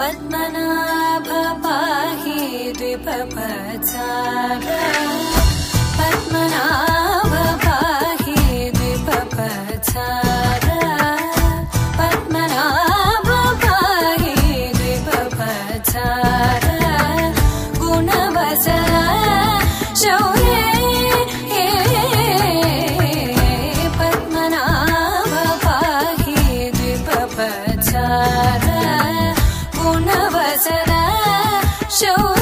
पद्मनाभ पाहि द्विपपचार। पद्मनाभ पाहि द्विपपचार। पद्मनाभ पाहि द्विपपचार। गुणवचन शौर्ये पद्मनाभ पाहि द्विपपचार show.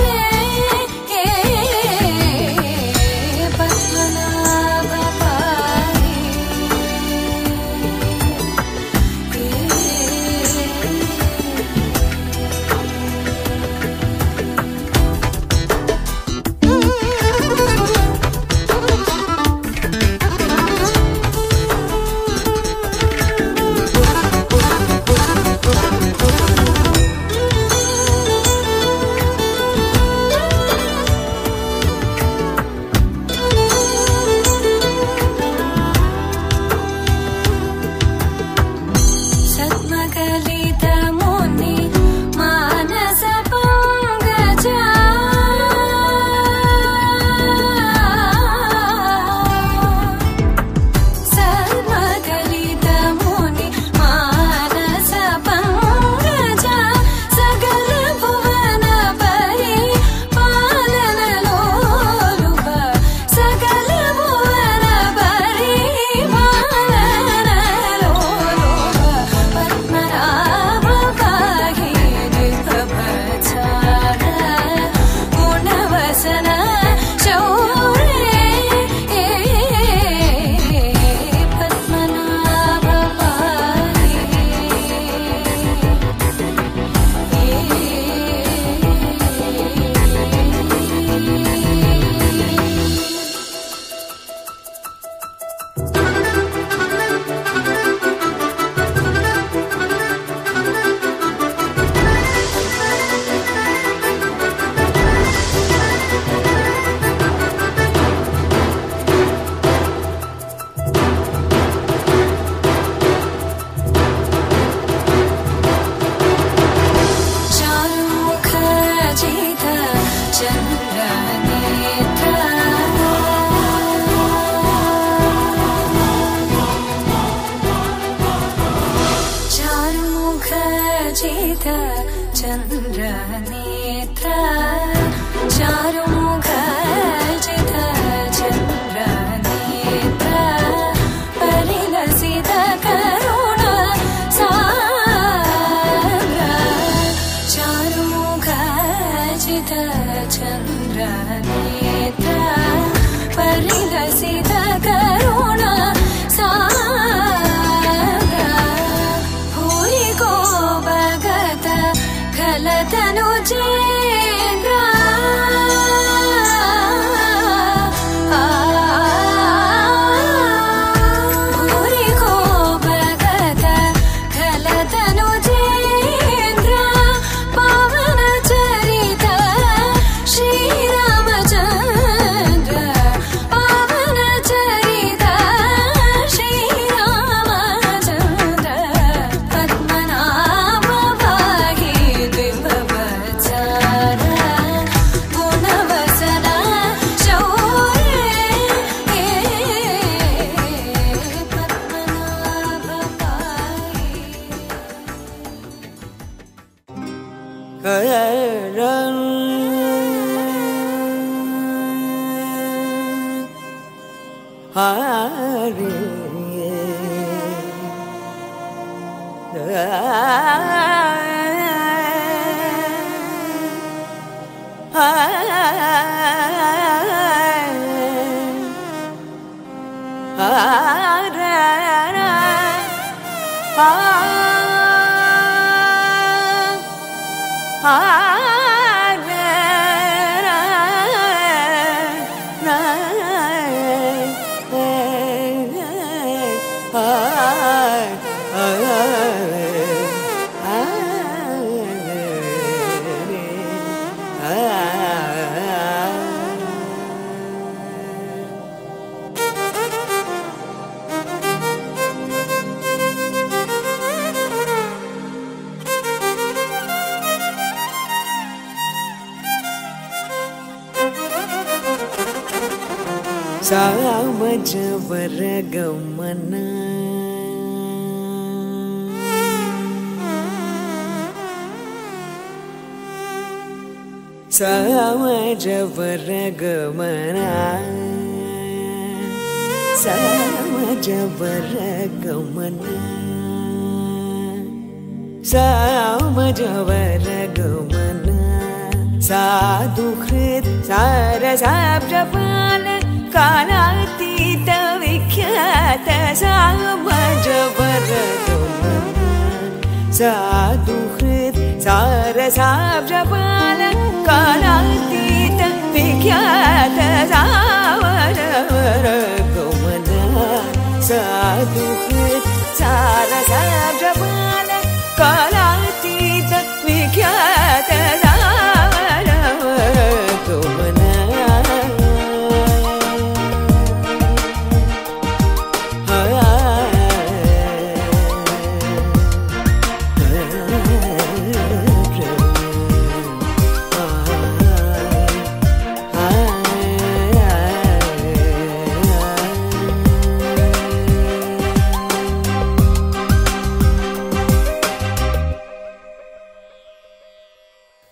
Ah ah सा मजवर गमना सा मजवर गमना सा मजवर गमना सा मजवर गमना सा दुख सार साप जपाना। काली त विख्यात सा मुख सार विख्यात सा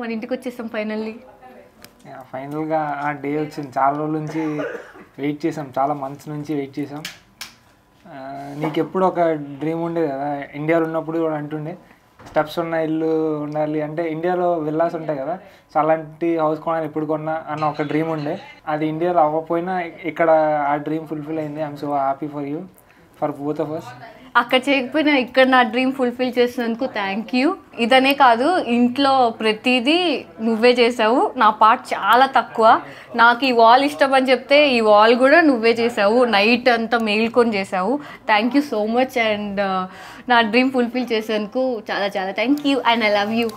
మన ఇంటికి వచ్చేసాం ఫైనల్లీ ఫైనల్గా ఆ డే వచ్చింది. చాలా రోజుల నుంచి వెయిట్ చేసాం. చాలా మంత్స్ నుంచి వెయిట్ చేసాం. నీకు ఎప్పుడు ఒక డ్రీమ్ ఉండేది కదా? ఇండియాలో ఉన్నప్పుడు కూడా అంటుండే స్టెప్స్ ఉన్న ఇల్లు ఉండాలి. అంటే ఇండియాలో విల్లాస్ ఉంటాయి కదా? సో అలాంటి హౌస్ కొనాలి ఎప్పుడు కొన్నా అన్న ఒక డ్రీమ్ ఉండే. అది ఇండియాలో అవ్వకపోయినా ఇక్కడ ఆ డ్రీమ్ ఫుల్ఫిల్ అయింది. I'm so happy for you for both of us అక్కడ చేయకపోయినా ఇక్కడ నా డ్రీమ్ ఫుల్ఫిల్ చేసినందుకు థ్యాంక్ యూ. ఇదనే కాదు ఇంట్లో ప్రతిదీ నువ్వే చేసావు. నా పార్ట్ చాలా తక్కువ. నాకు ఈ వాల్ ఇష్టం అని చెప్తే ఈ వాల్ కూడా నువ్వే చేసావు. నైట్ అంతా మేల్కొని చేసావు. Thank you so much and నా డ్రీమ్ ఫుల్ఫిల్ చేసేందుకు చాలా చాలా thank you and I love you.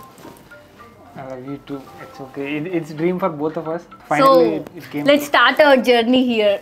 So let start our journey here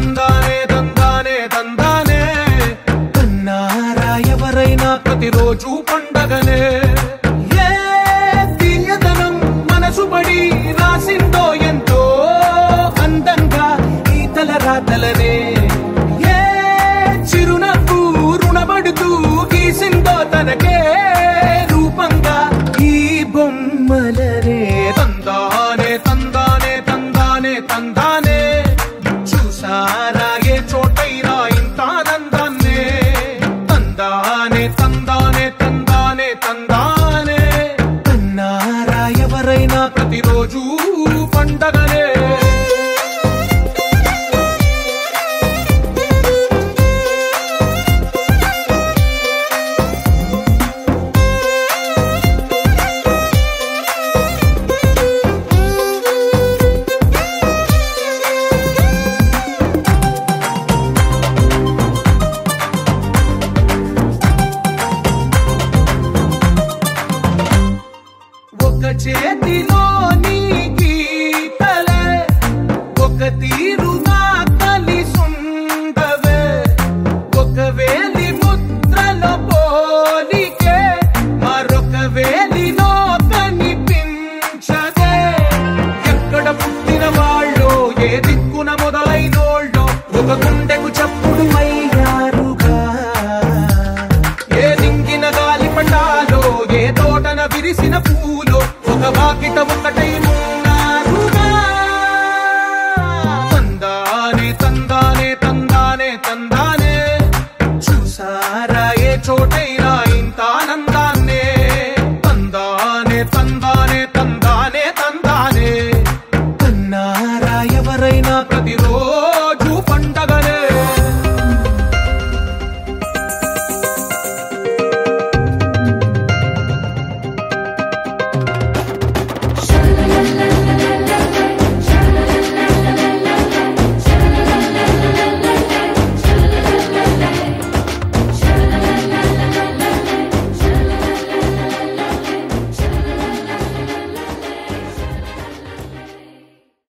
తందానే తందానే తందానే తందానే కన్నారా ఎవరైనా ప్రతిరోజు ఒక గుండెకు చప్పుడు అయ్యారుగా ఏ దింగిన గాలి పండాలో ఏ తోటన విరిసిన పూలో ఒక వాకిట ఒకటై ఉన్నారుగా తందానే తందానే తందానే తందానే. చూసారా ఏ చోటైనా ఇంత ఆనందాన్నే? తందానే తందానే తందానే తందానే. తన్నారా ఎవరైనా ప్రతిరోజు